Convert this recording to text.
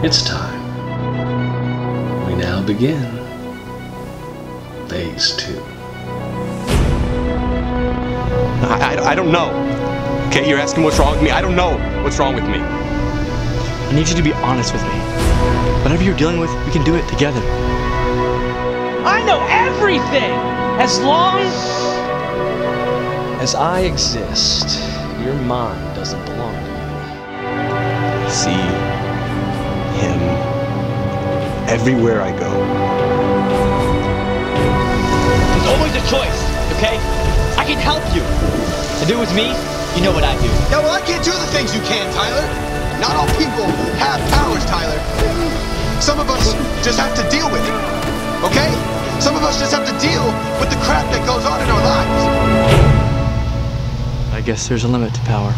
It's time. We now begin phase two. I, I, I don't know. Okay, you're asking what's wrong with me. I don't know what's wrong with me. I need you to be honest with me. Whatever you're dealing with, we can do it together. I know everything! As long As I exist, your mind doesn't belong to me. See him everywhere I go. There's always a choice, okay? I can help you. To do with me, you know what I do. Yeah, well, I can't do the things you can, Tyler. Not all people have powers, Tyler. Some of us just have to deal with it. Okay? Some of us just have to deal with the crap that goes on in our lives. I guess there's a limit to power.